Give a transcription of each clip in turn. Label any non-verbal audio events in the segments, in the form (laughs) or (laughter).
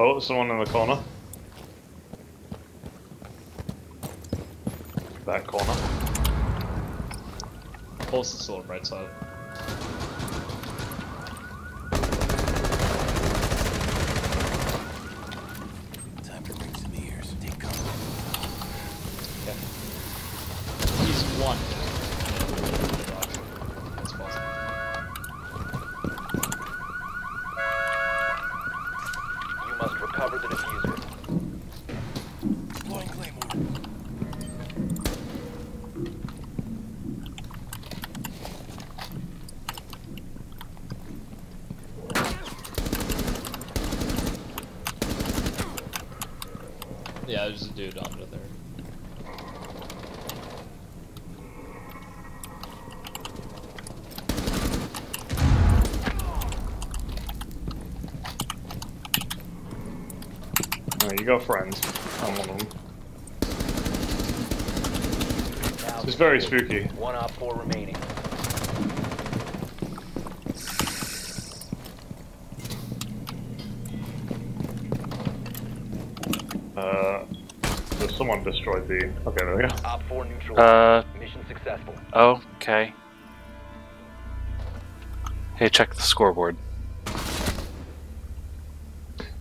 Oh, someone in the corner. That corner. Pulse is still on right side. Time to ring some ears. Take cover. He's one. Yeah, there's a dude under there. Oh, you go, friends. I'm one of them. Now It's very spooky. One op four remaining. Someone destroyed the. Okay, there we go. Op four neutralized. Uh, Mission successful. okay. Hey, check the scoreboard.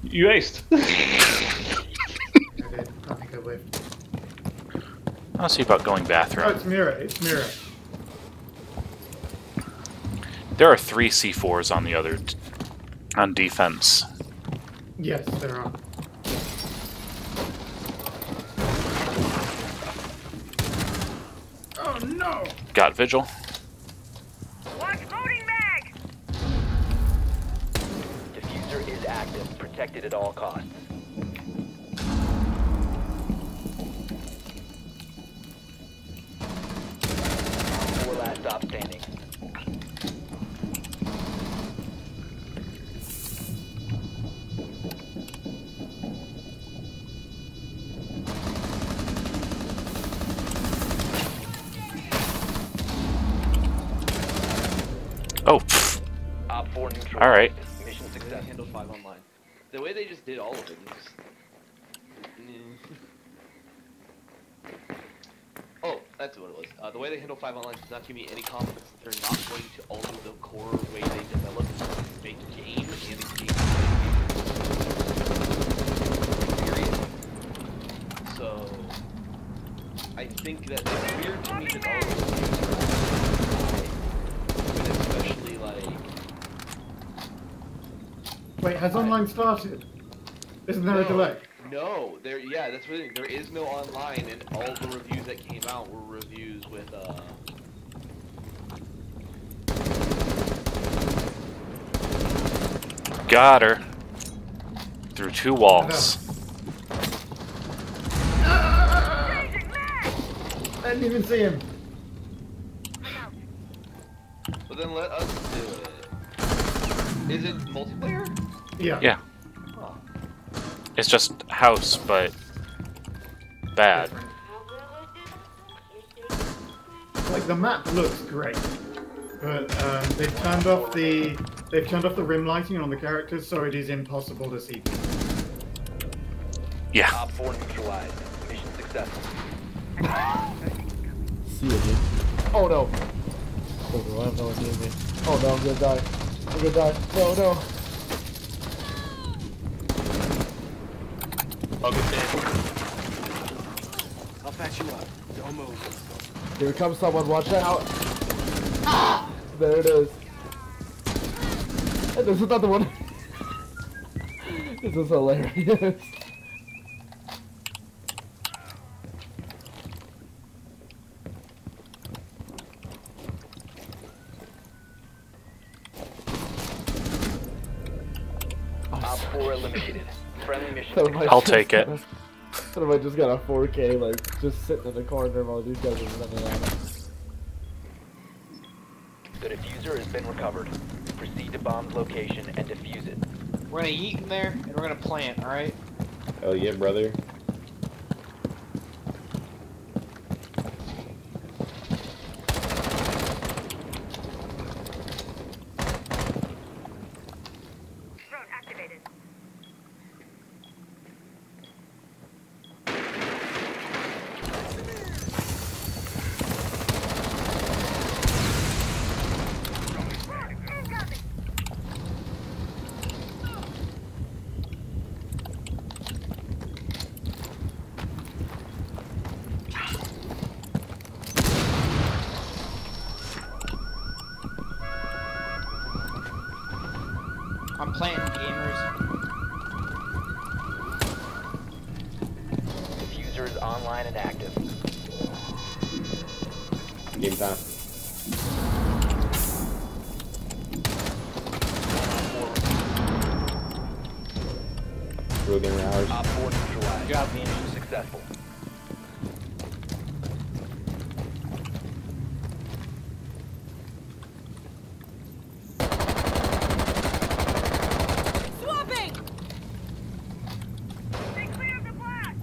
You aced. (laughs) I did. I think I lived. I'll see about going bathroom. Oh, it's Mira. It's Mira. There are three C4s on the other, t- on defense. Yes, there are. Got vigil. Watch loading mag! Defuser is active. Protected at all costs. Oh, pff, Op four neutralized. All right. Mission They successful. handle five online. The way they just did all of it is just. (laughs) oh, that's what it was. Uh, the way they handle five online does not give me any confidence that they're not going to alter the core way they develop and make game and game. Period. So, I think that it's weird to me that all of those reviews are but especially like. Wait, has online started? Isn't there a delay? No, there. Yeah, that's really. There is no online, and all the reviews that came out were reviews with. uh... got her. Through two walls. Changing mag! I didn't even see him. But then let us do it. Is it multiplayer? Yeah. Yeah. Huh. It's just house, but bad. Like the map looks great, but um, they've turned off the they've turned off the rim lighting on the characters, so it is impossible to see. Yeah. Op four neutralized. Mission successful. See you, dude. Oh no. Oh no, I no idea, me. Oh no, I'm gonna die. I'm gonna die. No, no. I'll get in. I'll patch you up. Don't move. Here comes someone, watch out. Ah! There it is. And there's another one. (laughs) this is hilarious. Op four eliminated. Friendly mission I I'll take it. got a- What if I just got a 4K, like, just sitting in the corner while these guys are running out? The defuser has been recovered. Proceed to bomb's location and defuse it. We're gonna eat in there and we're gonna plant, alright? Hell yeah, brother. Is online and active. Game time. Gamer hours. Op 4 neutralized. Good job, Venus. Successful. Swapping! Stay clear of the blast!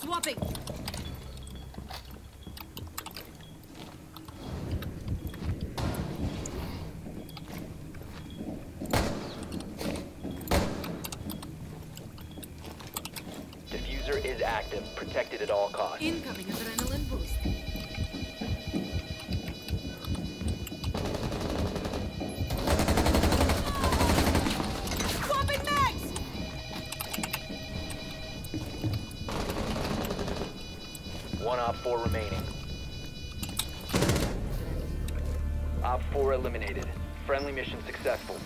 Swapping! Defuser is active. Protected at all costs. Incoming adrenaline boost. Swapping mags! One Op 4 remaining. Op 4 eliminated. Friendly mission successful.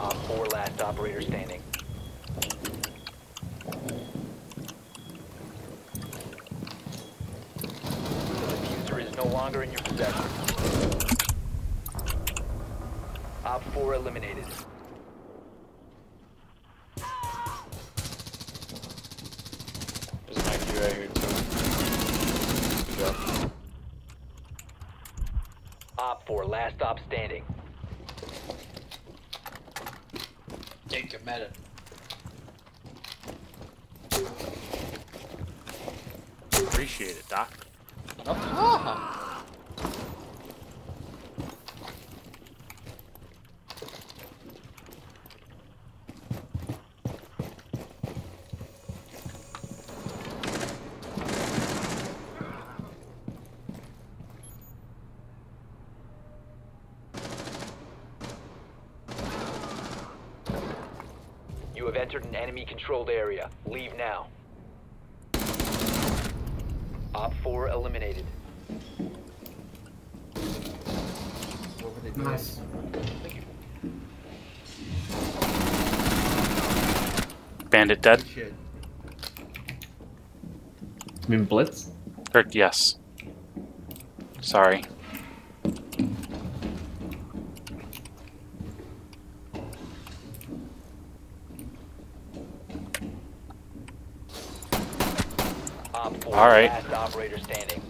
Op 4 last operator standing. The defuser is no longer in your possession. Op 4 eliminated. There's an IQ right here too. Good. Op 4 last stop standing. Take your. Appreciate it, Doc. Ah. You have entered an enemy controlled area. Leave now. Op 4 eliminated. Nice. Bandit dead. Shit. You mean Blitz? Or yes. Sorry. All right. last operator standing.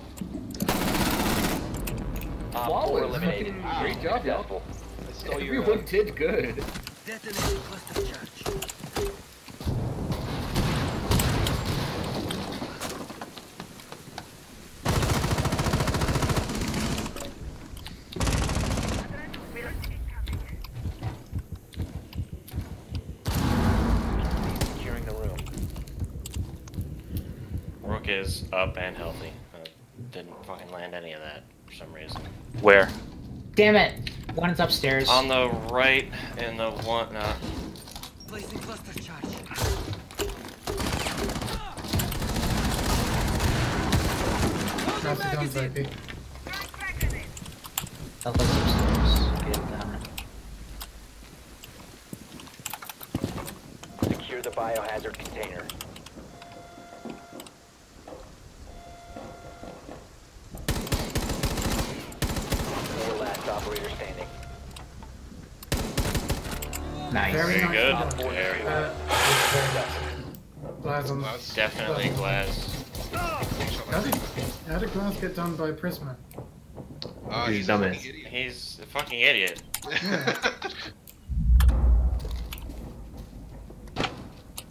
Op 4 Flawless. eliminated. Fucking great job, y'all. Successful. I stole your. Everyone did good. Securing is up and healthy. Uh, didn't fucking land any of that for some reason. Where? Damn it! One's upstairs. On the right in the one. Uh, Placing cluster charge. Pass it down, Sophie. That was upstairs. Get down. Secure the biohazard container. Four last operator standing. Nice. Very very nice good. job. Very Uh, good. Glaz on the Definitely Glaz. How did, how did Glaz get done by Prisma? Uh, He's he's a a dumbass. He's a fucking idiot. (laughs)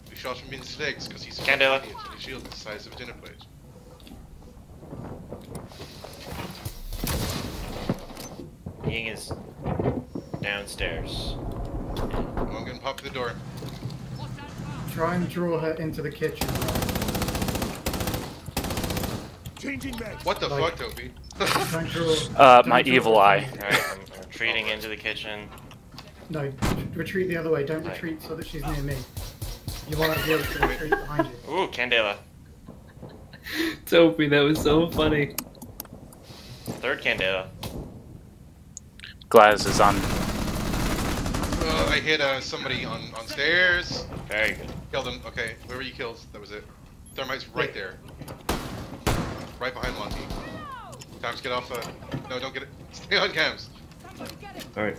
we shot him in his legs because he's a Candela. fucking idiot and his shield is the size of a dinner plate. Ying is downstairs. Come on, getting popped in the door. Try and draw her into the kitchen. Changing mags. What the Like- fuck, Toby? (laughs) Uh, my evil eye. into Alright, I'm retreating into the kitchen. No, retreat the other way. Don't retreat so that she's near me. You want to be able to retreat behind you. Ooh, Candela. Toby, that was so funny. Third Candela. Glaz is on. Uh, I hit uh, somebody on, on stairs. Okay. Killed him. Okay, whoever you killed, that was it. Thermite's right there. Right behind Monty. Cams, get off. Uh, no, don't get it. (laughs) Stay on cams. Alright.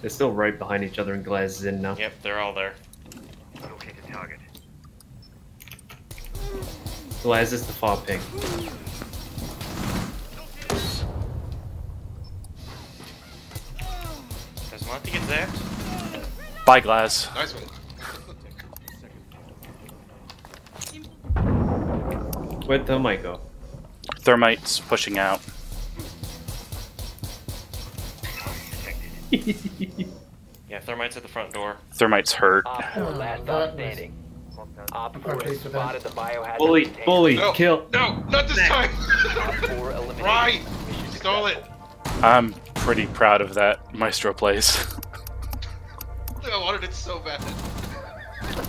They're still right behind each other and Glaz is in now. Yep, they're all there. Glaz is the far ping. Bye, Glaz. Nice one. Where'd Thermite go? Thermite's pushing out. (laughs) Yeah, Thermite's at the front door. Thermite's hurt. Op 4 Oh, last that stop standing. Op 4 has spotted the biohazard Bully, container. bully, No, kill. no, not this time. Op 4 eliminated. right. Stole it. I'm pretty proud of that Maestro plays. (laughs) I wanted it so bad.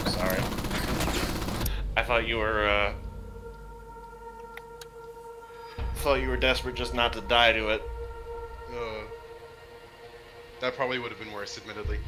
Sorry. I thought you were, uh... Thought you were desperate just not to die to it. Uh, that probably would have been worse, admittedly.